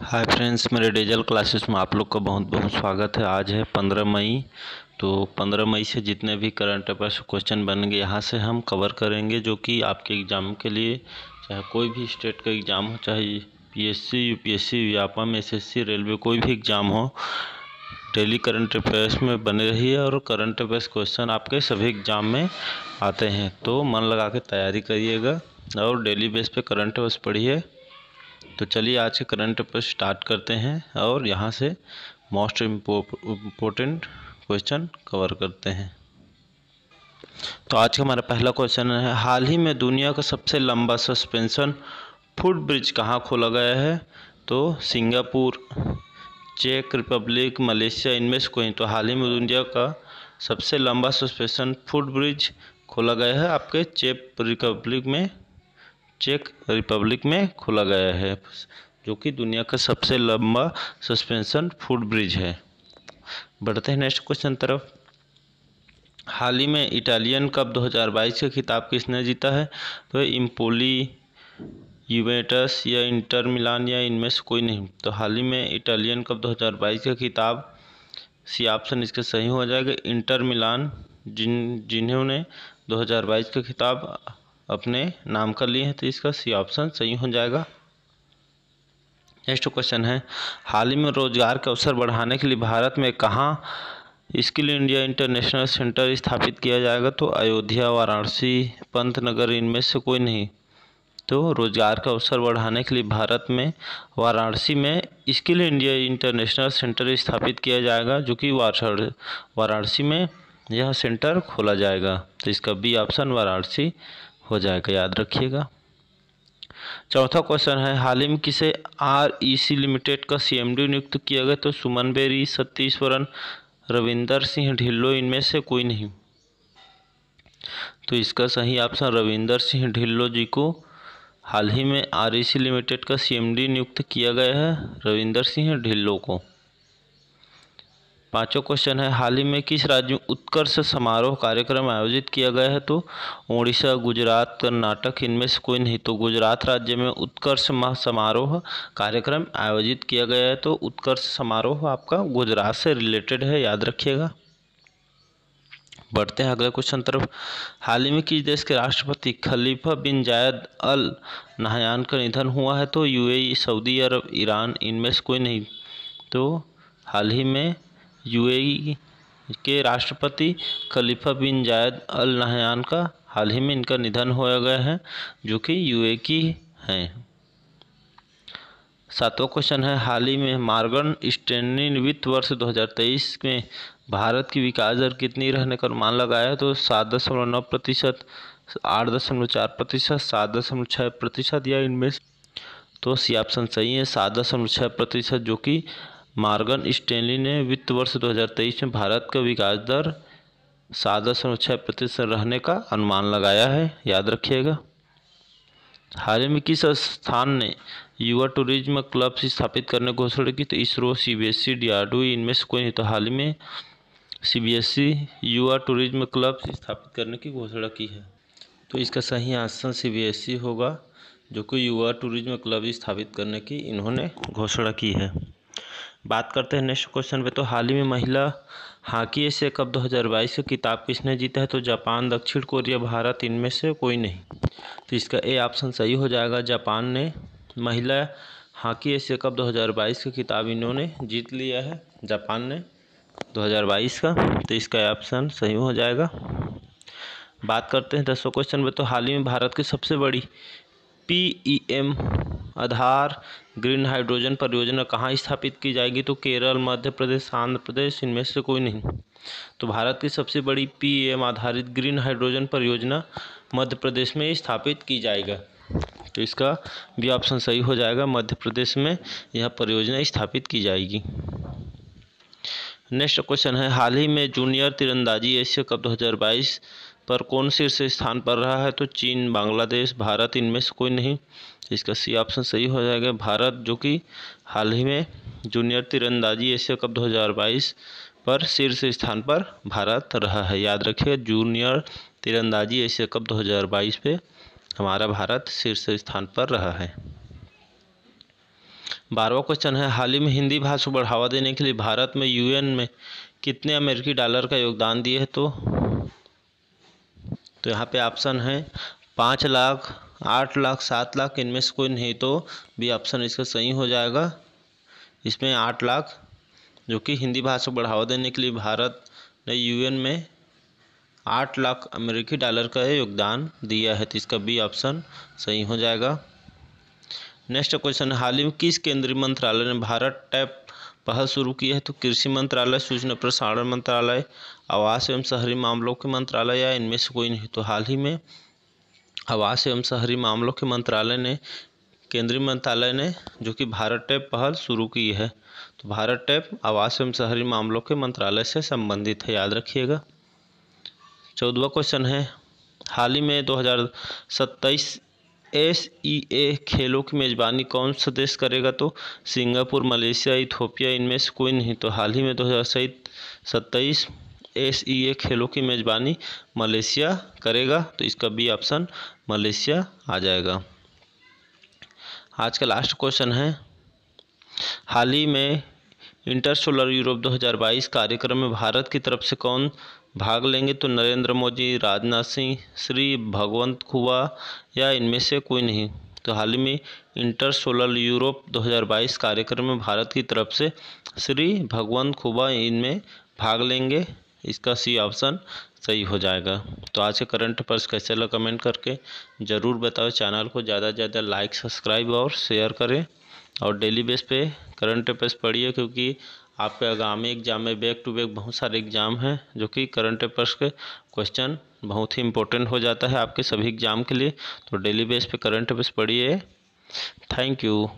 हाय friends मेरे diesel classes में आप लोग का बहुत बहुत स्वागत है। आज है पंद्रह मई तो पंद्रह मई से जितने भी करंट अफेयर्स क्वेश्चन बनेंगे, यहाँ से हम कवर करेंगे, जो कि आपके एग्ज़ाम के लिए, चाहे कोई भी स्टेट का एग्ज़ाम हो, चाहे PSC UPSC Vyapam SSC railway कोई भी एग्ज़ाम हो डेली करंट अफेयर्स में बने रहिए और करंट अफेयर्स क्वेश्चन आपके सभी एग्ज़ाम में आते हैं। तो मन लगा के तैयारी करिएगा और डेली बेस पे करंट अफेयर्स पढ़िए। तो चलिए आज के करंट अफेयर स्टार्ट करते हैं और यहाँ से मोस्ट इम्पोर्टेंट क्वेश्चन कवर करते हैं। तो आज का हमारा पहला क्वेश्चन है, हाल ही में दुनिया का सबसे लंबा सस्पेंशन फुट ब्रिज कहाँ खोला गया है? तो सिंगापुर, चेक रिपब्लिक, मलेशिया, इनमें से कोई। तो हाल ही में दुनिया का सबसे लंबा सस्पेंशन फुट ब्रिज खोला गया है आपके चेक रिपब्लिक में। चेक रिपब्लिक में खोला गया है, जो कि दुनिया का सबसे लंबा सस्पेंशन फुट ब्रिज है। बढ़ते हैं नेक्स्ट क्वेश्चन तरफ़। हाल ही में इटालियन कप 2022 का खिताब किसने जीता है? तो इम्पोली, यूवेटस या इंटर मिलान या इनमें से कोई नहीं। तो हाल ही में इटालियन कप 2022 का खिताब सी ऑप्शन इसका सही हो जाएगा। इंटर मिलान जिन, जिन्होंने 2022 का खिताब अपने नाम कर लिए हैं तो इसका सी ऑप्शन सही हो जाएगा। नेक्स्ट क्वेश्चन है, हाल ही में रोज़गार के अवसर बढ़ाने के लिए भारत में कहाँ स्किल इंडिया इंटरनेशनल सेंटर स्थापित किया जाएगा? तो अयोध्या, वाराणसी, पंतनगर, इनमें से कोई नहीं। तो रोज़गार का अवसर बढ़ाने के लिए भारत में, वाराणसी में स्किल इंडिया इंटरनेशनल सेंटर स्थापित किया जाएगा, जो कि वाराणसी में यह सेंटर खोला जाएगा। तो इसका बी ऑप्शन वाराणसी हो जाएगा, याद रखिएगा। चौथा क्वेश्चन है, हाल ही में किसे आर ई सी लिमिटेड का सी एम डी नियुक्त किया गया तो सुमन बेरी सतीश्वरन रविंदर सिंह ढिल्लो, इनमें से कोई नहीं। तो इसका सही ऑप्शन रविंदर सिंह ढिल्लो जी को हाल ही में आर ई सी लिमिटेड का सी एम डी नियुक्त किया गया है, रविंदर सिंह ढिल्लो को। पांचवा क्वेश्चन है, हाल ही में किस राज्य में उत्कर्ष समारोह कार्यक्रम आयोजित किया गया है? तो उड़ीसा गुजरात, कर्नाटक, इनमें से कोई नहीं। तो गुजरात राज्य में उत्कर्ष समारोह कार्यक्रम आयोजित किया गया है। तो उत्कर्ष समारोह आपका गुजरात से रिलेटेड है, याद रखिएगा। बढ़ते हैं अगले क्वेश्चन तरफ़। हाल ही में किस देश के राष्ट्रपति खलीफा बिन जायद अल नहयान का निधन हुआ है? तो यूएई, सऊदी अरब, ईरान, इनमें से कोई नहीं। तो हाल ही में यूएई के राष्ट्रपति खलीफा बिन जायद अल नहयान का हाल ही में इनका निधन हो गया है, जो कि यूए की हैं। सातवां क्वेश्चन है, हाल ही में मार्गन स्टैंडनी वित्त वर्ष 2023 में भारत की विकास दर कितनी रहने का अनुमान लगाया तो सात दशमलव नौ प्रतिशत, आठ दशमलव चार प्रतिशत, सात दशमलव छः प्रतिशत या इनमें तो सी ऑप्शन सही है, सात दशमलव छः प्रतिशत, जो कि मार्गन स्टेनली ने वित्त वर्ष 2023 में भारत का विकास दर सात दशमलव छः प्रतिशत रहने का अनुमान लगाया है। याद रखिएगा। हाल ही में किस स्थान ने युवा टूरिज़्म क्लब स्थापित करने की घोषणा की तो ISRO C B S E D R इनमें से कोई नहीं। तो हाल ही में सी बी एस ई युवा टूरिज़्म क्लब स्थापित करने की घोषणा की है। तो इसका सही answer C B S E होगा, जो कि युवा टूरिज़्म क्लब स्थापित करने की इन्होंने घोषणा की है। बात करते हैं नेक्स्ट क्वेश्चन पे। तो हाल ही में महिला हॉकी एशिया कप 2022 का किताब किसने जीता है? तो जापान, दक्षिण कोरिया, भारत, इनमें से कोई नहीं। तो इसका ए ऑप्शन सही हो जाएगा। जापान ने महिला हॉकी एशिया कप 2022 का किताब इन्होंने जीत लिया है? जापान ने 2022 का। तो इसका ऑप्शन सही हो जाएगा। बात करते हैं दसों क्वेश्चन में तो हाल ही में भारत की सबसे बड़ी P E M Aadhaar, green hydrogen परियोजना कहाँ स्थापित की जाएगी? तो केरल, मध्य प्रदेश, आंध्र प्रदेश, इनमें से कोई नहीं। तो भारत की सबसे बड़ी पीएम आधारित ग्रीन हाइड्रोजन परियोजना मध्य प्रदेश में स्थापित की जाएगा। तो इसका भी ऑप्शन सही हो जाएगा। मध्य प्रदेश में यह परियोजना स्थापित की जाएगी। नेक्स्ट क्वेश्चन है, हाल ही में जूनियर तीरंदाजी एशिया कप 2022 पर कौन शीर्ष स्थान पर रहा है? तो चीन, बांग्लादेश, भारत, इनमें से कोई नहीं। इसका सी ऑप्शन सही हो जाएगा। भारत, जो कि हाल ही में जूनियर तीरंदाजी एशिया कप 2022 पर शीर्ष स्थान पर भारत रहा है। याद रखिए जूनियर तीरंदाजी एशिया कप 2022 पे हमारा भारत शीर्ष स्थान पर रहा है। बारहवा क्वेश्चन है, हाल ही में हिंदी भाषा को बढ़ावा देने के लिए भारत में यूएन में कितने अमेरिकी डॉलर का योगदान दिए है तो? तो यहाँ पे ऑप्शन है, पाँच लाख, आठ लाख, सात लाख, इनमें से कोई नहीं तो भी ऑप्शन इसका सही हो जाएगा। इसमें आठ लाख, जो कि हिंदी भाषा को बढ़ावा देने के लिए भारत ने यूएन में आठ लाख अमेरिकी डॉलर का योगदान दिया है तो इसका बी ऑप्शन सही हो जाएगा। नेक्स्ट क्वेश्चन हाल ही में किस केंद्रीय मंत्रालय ने भारत टैप पहल शुरू की है? तो कृषि मंत्रालय, सूचना प्रसारण मंत्रालय, आवास एवं शहरी मामलों के मंत्रालय या इनमें से कोई नहीं? तो हाल ही में आवास एवं शहरी मामलों के मंत्रालय ने, केंद्रीय मंत्रालय ने जो कि भारत टैप पहल शुरू की है तो भारत टैप आवास एवं शहरी मामलों के मंत्रालय से संबंधित है। याद रखिएगा। चौदवा क्वेश्चन है, हाल ही में 2027 एस ई ए खेलों की मेज़बानी कौन सा देश करेगा? तो सिंगापुर, मलेशिया, इथोपिया, इनमें से कोई नहीं। तो हाल ही में दो हज़ार सत्ताईस एस ई ए खेलों की मेज़बानी मलेशिया करेगा। तो इसका बी ऑप्शन मलेशिया आ जाएगा। आज का लास्ट क्वेश्चन है। हाल ही में इंटर सोलर यूरोप 2022 कार्यक्रम में भारत की तरफ़ से कौन भाग लेंगे तो नरेंद्र मोदी, राजनाथ सिंह, श्री भगवंत खुआ या इनमें से कोई नहीं। तो हाल ही में इंटर सोलर यूरोप 2022 कार्यक्रम में भारत की तरफ़ से श्री भगवंत खुबा इनमें भाग लेंगे। इसका सी ऑप्शन सही हो जाएगा। तो आज के करंट अफेयर्स कैसे लगा कमेंट करके ज़रूर बताओ। चैनल को ज़्यादा से ज़्यादा लाइक, सब्सक्राइब और शेयर करें। और डेली बेस पे करंट अफेयर्स पढ़िए, क्योंकि आपके आगामी एग्ज़ाम में बैक टू बैक बहुत सारे एग्ज़ाम हैं, जो कि करंट अफेयर्स के क्वेश्चन बहुत ही इंपॉर्टेंट हो जाता है आपके सभी एग्ज़ाम के लिए। तो डेली बेस पे करंट अफेयर्स पढ़िए। Thank you